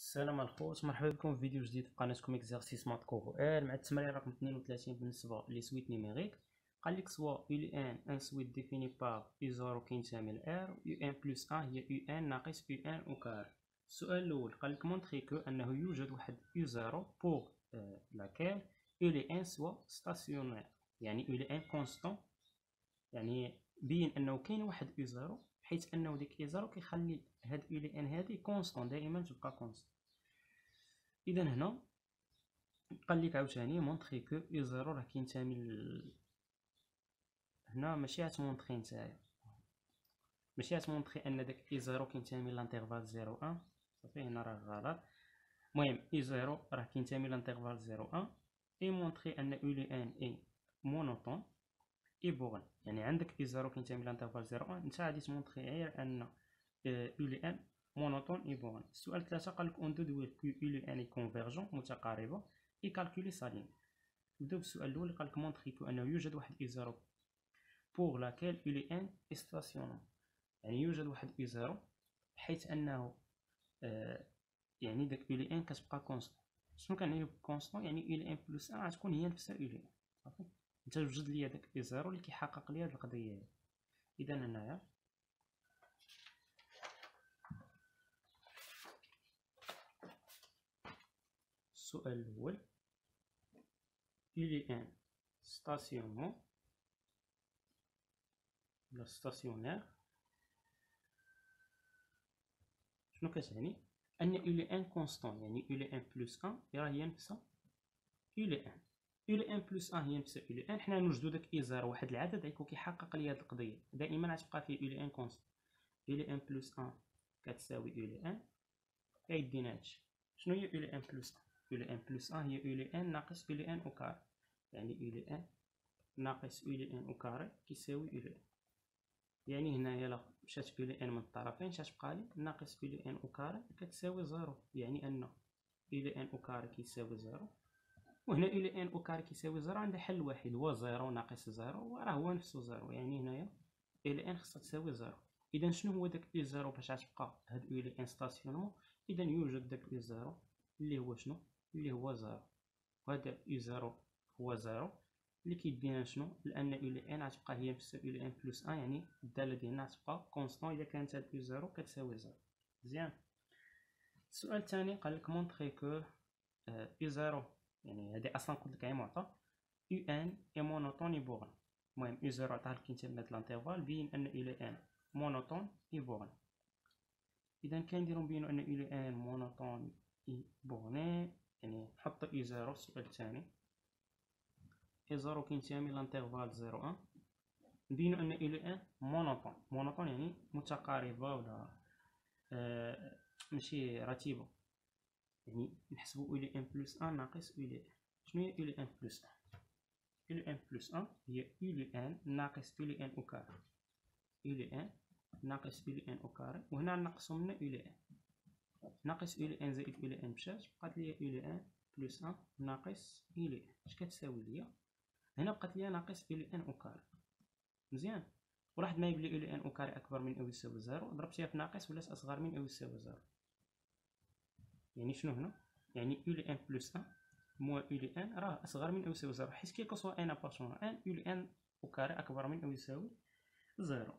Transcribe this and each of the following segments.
السلام الخوت مرحبا بكم في فيديو جديد في قناتكم exercices maths كوفو ار مع التمرين رقم 32 بالنسبة لي suites numériques. قال لك soit u n une suite définie par u zéro كينتمي ل R u n plus un هي u n ناقص u n au carré السؤال الأول قال لك montrer que أنه يوجد واحد u zéro pour laquelle u n soit stationnaire يعني u n constante يعني بين أنه كاين واحد u zéro حيث أنه ديك u zéro كيخلي هاد u n هادي constante دائما تبقى constante اذا هنا قال لك عاوتاني montrer que u zéro راه كينتمي ل... هنا ماشي غت montrer نتايا. ماشي غت montrer أن داك u zéro كينتمي l'intervalle zéro un. صافي هنا راه غلط. المهم u zéro راه كينتمي l'intervalle zéro un. et montrer أن u n est monotone et bornée. يعني عندك u zéro كينتمي l'intervalle zéro un. نتا غادي ت montrer غير أن يو لي ان اي بوغن السؤال ثلاثة قالك en déduire que u n convergente متقاربة et calculer sa limite نبداو بالسؤال الأول قالك montrer que انه يوجد واحد u zéro pour laquelle u n stationnaire يعني يوجد واحد u zéro حيث أنه آه يعني داك u n كتبقى constante شنو كنعني constante يعني u n plus un غتكون هي نفسها u n صافي؟ أنت وجد ليا داك u zéro اللي كيحقق ليا هاد القضية هادي اذا هنايا السؤال الأول. est un stationnement ولا ستاسيونير. شنو كتعني؟ أن il est un constant يعني un plus 1 راه هي نفسها 1 il est 1 plus 1 هي نفسها est 1 حنا نوجدو داك إي واحد العدد غيكون كيحقق لي هاد القضية. دائما غتبقى فيه un constant. il est 1 plus 1 كتساوي est 1 غيدينا هادشي. شنو هي il est 1 plus 1 يو لي ان بلس ان هي يو لي ان ناقص يو لي ان أو كاري يعني يو لي ان ناقص يو لي ان أو كاري كيساوي يو لي ان يعني هنايا لا مشات يو لي ان من الطرفين شتبقى لي ناقص يو لي ان أو كاري كتساوي زيرو يعني ان u n au carré كيساوي zéro وهنا u n au carré كيساوي zéro عندها حل واحد هو zéro ناقص zéro وراه هو نفسه zéro يعني هنايا u n خصها تساوي zéro اذا شنو هو داك u zéro باش غتبقى هاد u n stationnaire اذا يوجد داك u zéro اللي هو شنو اللي هو zéro. وهذا u zéro هو zéro. اللي كيدينا شنو؟ لأن u n غتبقى هي نفس u n plus un يعني الدالة ديالنا غتبقى constante إذا كانت هاد u zéro كتساوي zéro. مزيان. السؤال الثاني قال لك montrer que u zéro يعني هادي أصلا قلت لك هي معطى. u n est monotone et bornée المهم u zéro عطاه لك كينتمي هاد ال intervalle بين ان u n monotone et bornée اذا كنديرو نبينو ان u n monotone et bornée يعني نحط u zéro السؤال الثاني u zéro كينتمي l'intervalle zéro un. نبينو أن إلى أن مونوطون مونوطون يعني متقاربة ولا آه ماشي رتيبة يعني نحسبو إلى أن بلس أن ناقص إلى أن. شنو هي إلى أن بلس أن؟ إلى أن بلس أن هي إلى أن ناقص إلى أن أو كاري إلى أن ناقص إلى أن أو كاري وهنا نقصو من إلى أن. ناقص يو إن زائد يو إن مشات بقات ليا يو إن بلس إن ناقص يو إن. اش كتساوي ليا؟ هنا بقات ليا ناقص يو إن أو كاري مزيان. وواحد ما يقول لي يو إن أو كاري أكبر من أو يساوي زيرو ضربتيها في ناقص ولات أصغر من أو يساوي زيرو. يعني شنو هنا؟ يعني يو إن بلس إن موا يو إن راه أصغر من أو يساوي زيرو. حيت كي كسوا ان ابارتون إن يو إن أو كاري أكبر من أو يساوي زيرو.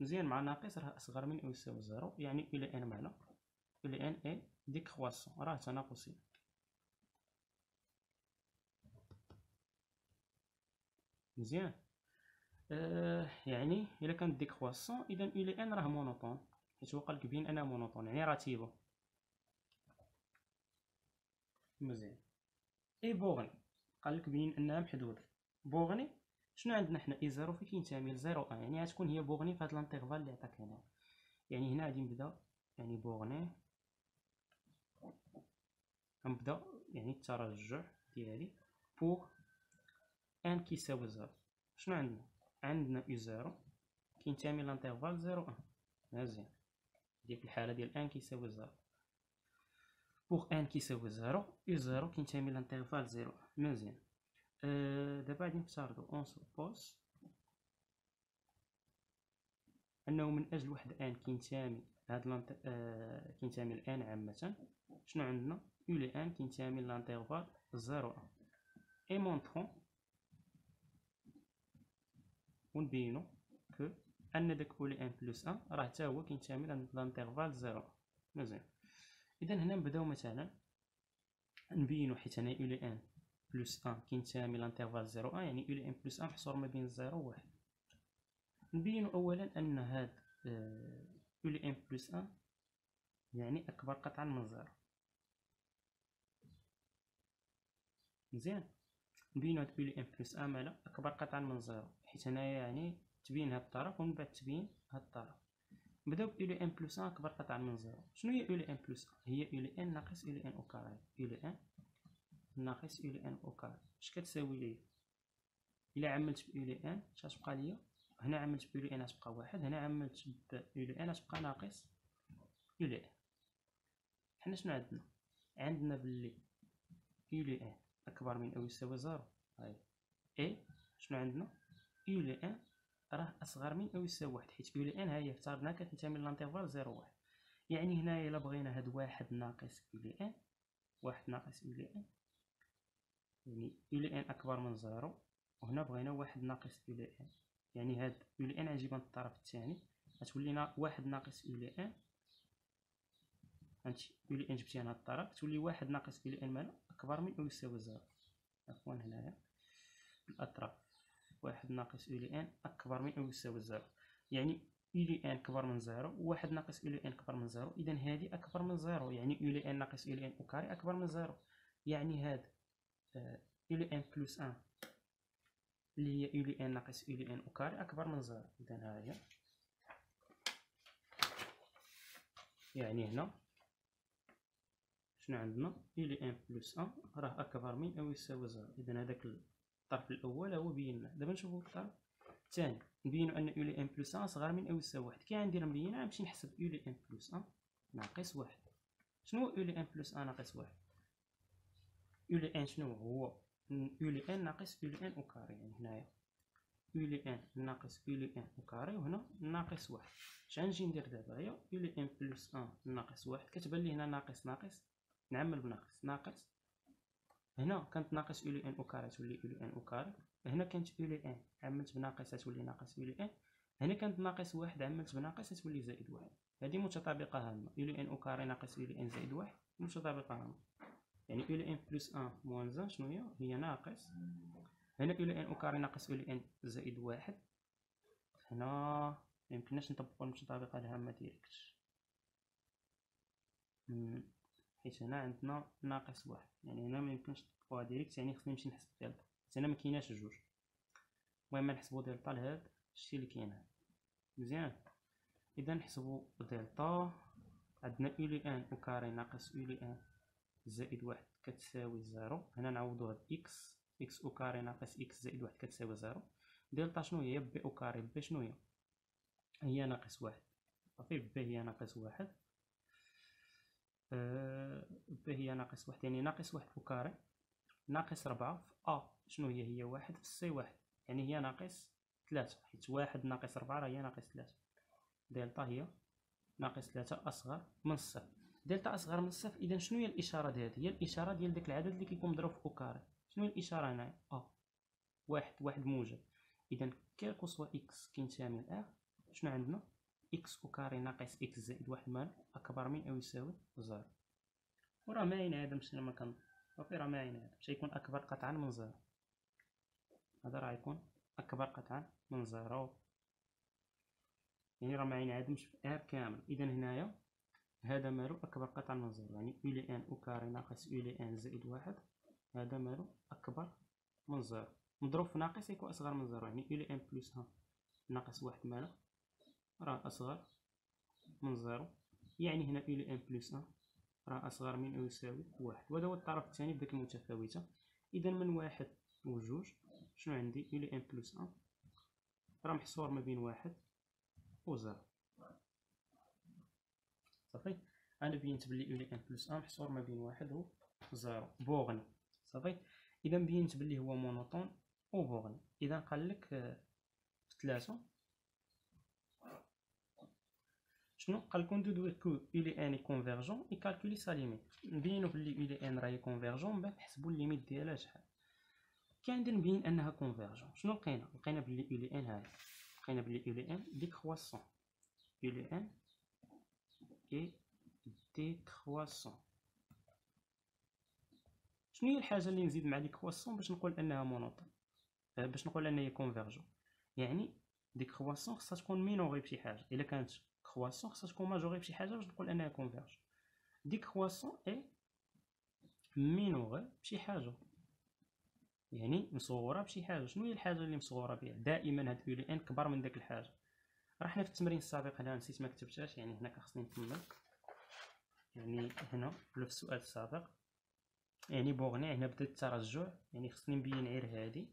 مزيان مع ناقص راه أصغر من أو يساوي زيرو. يعني يو إن معنا لأن اي ديكرواسون راه تناقصي مزيان آه يعني إلا كانت ديكرواسون اذا إلى ان راه مونوطون حيت هو قالك بين أنا مونوطون يعني رتيبه مزيان. اي بوغني؟ قالك بين أنها محدودة. بوغني؟ شنو عندنا حنا؟ اي زيرو في كينتمي لزيرو ان يعني غتكون هي بوغني في هاد الانترفال اللي عطاك هنا يعني هنا غادي نبدأ. يعني بوغني. غنبدا يعني الترجع ديالي بوغ ان كيساوي زيرو شنو عندنا؟ عندنا يو زيرو كينتمي لانترفال زيرو ان مزيان. ديك الحالة ديال ان كيساوي زيرو بوغ ان كيساوي زيرو يو زيرو كينتمي لانترفال زيرو مزيان. أه دابا غادي نفترضو اون سوبوز أنه من أجل واحد ان كينتمي هاد لانت... آه... كينتمي الآن عامة. شنو عندنا؟ يو لي ان كينتمي لانترفال 0 1 اي مونطرون ونبينو كو أن داك أولي أن بلس ان راه حتى هو كينتمي لانترفال 0 مزيان. اذا هنا نبداو مثلا نبينو حيت هنا اولي أن بلس ان كينتمي لانترفال 0 1 يعني اولي أن بلس ان محصور ما بين 0 و 1 نبينو اولا أن هاد U n plus un يعني أكبر قطعا من 0 مزيان نبينو هاد U n plus un مالا أكبر قطعا من 0 حيت هنايا يعني تبين هاد الطرف ومن بعد تبين هاد الطرف. نبداو ب U n plus un أكبر قطعا من zéro شنو هي U n plus un هي U n ناقص U n au carré. U n ناقص U n au carré. اش كتساوي ليا؟ إلا عملت ب U n اش غتبقى ليا هنا عملت ب يو ان غتبقى واحد هنا عملت ب U n غتبقى ناقص U n حنا شنو عندنا عندنا بلي U n اكبر من أو يساوي zéro هاي et شنو عندنا U n راه اصغر من أو يساوي واحد حيت U n ها هي افترضنا كتنتمي لل intervalle zéro واحد يعني هنايا الا بغينا هاد واحد ناقص U n واحد ناقص U n يعني U n اكبر من zéro وهنا بغينا واحد ناقص U n يعني هاد U n غنجيبها الطرف الثاني غتولي واحد ناقص U n. هانتي U n جبتيها هاد الطرف. تولي واحد ناقص U n مالا اكبر من أو يساوي zéro. عفوا هنايا. الأطراف. واحد ناقص U n أكبر من أو يساوي zéro. يعني U n كبر من zéro وواحد ناقص U n كبر من zéro. إذا هادي أكبر من zéro. يعني U n ناقص U n au carré أكبر من zéro. يعني هاد U n plus un. اللي هي U n ناقص U n au carré أكبر من zéro. إذا ها هي يعني هنا. شنو عندنا؟ U n plus un. راه أكبر من أو يساوي zéro. إذا هذاك الطرف الأول هو بينا دابا نشوفو الطرف الثاني. نبينو أن U n plus un صغر من أو يساوي واحد. كي غندير مبينه غنمشي نحسب U n plus un ناقص واحد. شنو U n plus un ناقص واحد؟ U n شنو هو؟ U n ناقص U n au carré يعني هنايا U n ناقص U n au carré وهنا ناقص واحد اش غنجي ندير دابا هي U n plus un ناقص واحد كتبان لي هنا ناقص ناقص نعمل بناقص ناقص هنا كانت ناقص U n au carré تولي U n au carré هنا كانت U n عملت بناقص تولي ناقص U n هنا كانت ناقص واحد عملت بناقص تولي زائد واحد هذه متطابقة هامة U n au carré ناقص U n زائد واحد متطابقة هامة يعني U n plus un moins un شنو هي؟ هي ناقص. هنا U n au carré ناقص U n زائد واحد. هنا ميمكنناش نطبقو المتطابقة الهامة direct حيت هنا عندنا ناقص واحد. يعني هنا ما يمكنش نطبقوها direct يعني خصني نمشي نحسب دلتا حيت هنا ما كايناش جوج. المهم نحسبو دلتا لهاد الشي اللي كاين هنا مزيان. إذا نحسبو دلتا عندنا U n au carré ناقص U n زائد واحد كتساوي zéro. هنا نعوضو هاد x. x au carré ناقص x زائد واحد كتساوي zéro. دلتا شنو هي؟ b au carré. b شنو هي؟ هي ناقص واحد. صافي b هي ناقص واحد. آه، b هي ناقص واحد. يعني ناقص واحد au carré. ناقص ربعة. في a شنو هي؟ هي واحد. في سي واحد. يعني هي ناقص ثلاثة. حيت واحد ناقص ربعة راه هي ناقص ثلاثة. دلتا هي ناقص ثلاثة أصغر من الصفر دلتا أصغر من الصفر. إذا شنو هي الإشارة هذه هي الإشارة ديال داك العدد اللي كيكون مضروب في au carré شنو هي الإشارة هنايا a واحد واحد موجب. إذا quel que soit x كينتمي ل R شنو عندنا؟ x au carré ناقص x زائد واحد مالو أكبر من أو يساوي zéro. وراه ماين هذا مشينا ما كان؟ صافي راه ماين هذا باش يكون أكبر قطعا من زيرو. هذا راه يكون أكبر قطعا من زيرو. يعني راه معين عاد مش في ار كامل. اذا هنايا هذا مالو أكبر قطعا من زيرو يعني يو لي ان أو كاري ناقص يو لي ان زائد واحد. هذا مالو أكبر من زيرو مضروب في ناقص يكون أصغر من زيرو يعني يو لي ان بلس ها ناقص واحد مالو راه أصغر من zéro يعني هنا Un plus un راه أصغر من أو يساوي واحد. وهذا هو الطرف الثاني بديك المتفاوتة إذا من واحد وجوج. شنو عندي؟ Un plus un راه محصور ما بين واحد و zéro صافي. أنا بينت بلي Un plus un محصور ما بين واحد و zéro. bornée صافي. إذا بينت بلي هو monotone و bornée إذا قالك في ثلاثة. شنو؟ قال لك déduire que Un convergente et calculer sa limite. نبينو بلي Un راهي convergente من بعد نحسبو ال limite ديالها شحال. كي عندنا نبين أنها convergente. شنو لقينا؟ لقينا بلي Un هذه لقينا بلي Un décroissante Un est décroissante شنو هي الحاجة اللي نزيد مع décroissante باش نقول انها monotone باش نقول انها هي convergente يعني décroissante خصها تكون minorée بشي حاجة الا كانت كرواسون خصها تكون majorée بشي حاجة باش نقول انها converge décroissante est minorée بشي حاجة يعني مصغوره بشي حاجة شنو هي الحاجة اللي مصغوره بها دائما هاد Un كبر من داك الحاجة راه في التمرين السابق هنا نسيت ما كتبتهاش يعني هنا خصني نكمل. يعني هنا في السؤال السابق. يعني بوغني هنا بدا الترجع يعني خصني نبين غير هادي.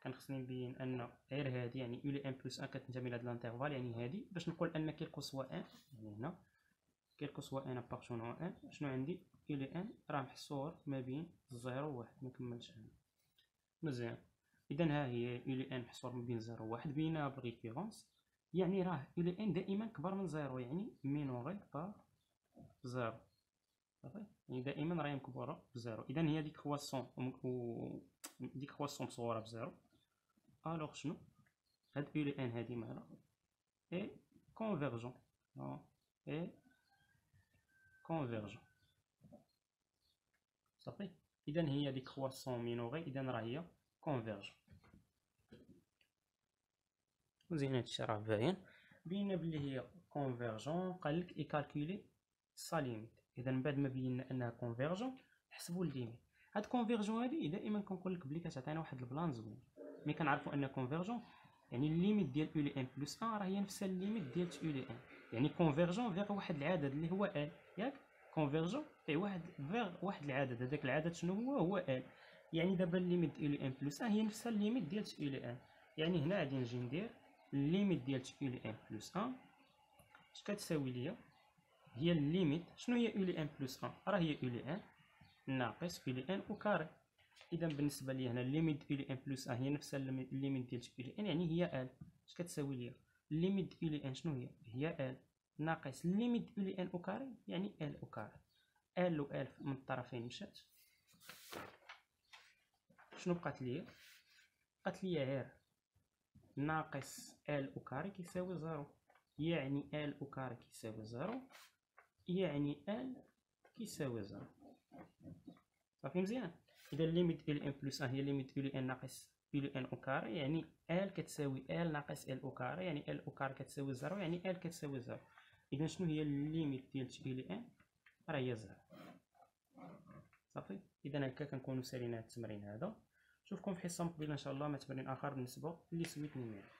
كان خصني نبين أن غير هادي يعني يو لي ان بلس ان كتنتمي لهاد لانترفال يعني هادي. باش نقول أن كيلكو سوا ان يعني هنا. كيلكو سوا ان ابارتونون ان شنو عندي؟ يو لي ان راه محصور ما بين زيرو و واحد مكملش هنا. مزيان. إذا ها هي لي إن محصور ما بين زيرو و واحد بينها بريكيرونس يعني راه لي إن دائما كبر من زيرو يعني مينوغي بار zéro. صافي؟ يعني دائما راهي مكبوره ب zéro. إذا هي décroissante و décroissante مصغوره ب zéro. alors شنو؟ هاد لي إن هادي مالا إي كونفيرجون. إي كونفيرجون. صافي؟ إذا هي décroissante minorée إذا راه هي convergente مزيان هادشي راه باين. بينا بلي هي convergente قالك et calculer sa limite إذا من بعد ما بينا أنها convergente نحسبوا ال limite هاد convergente هادي دائما كنقول لك بلي كتعطينا واحد ال plan زوين. ملي كنعرفوا ان convergente يعني ال limite ديال Un plus 1 راه هي نفس ال limite ديال Un يعني convergente vers واحد العدد اللي هو L ياك؟ convergente في واحد vers واحد العدد. هذاك العدد شنو هو؟ هو L يعني دابا ال limite Un plus 1 هي نفس ال limite ديال Un. يعني هنا غادي نجي ندير ال limite ديال Un plus 1 اش كتساوي ليا؟ هي ال limite شنو هي Un plus 1 راه هي Un. ناقص Un au carré إذا بالنسبة لي هنا limite Un plus un هي نفس ال limite ديال Un يعني هي L اش كتساوي ليا؟ limite Un شنو هي؟ هي L ناقص limite Un au carré يعني L au carré L و L من الطرفين مشات. شنو بقات ليا بقات ليا غير ناقص L au carré كيساوي zéro. يعني L au carré كيساوي zéro. يعني L كيساوي zéro. صافي مزيان؟ إذا limite Un plus un هي limite Un ناقص Un au carré يعني L كتساوي L ناقص L au carré يعني L au carré كتساوي zéro. يعني L كتساوي zéro. إذا شنو هي ال limite ديال Un راه هي zéro. صافي؟ إذا هكا كنكونوا سالينا التمرين هذا. نشوفكم في حصة مقبلة إن شاء الله مع تمرين آخر بالنسبة les suites numériques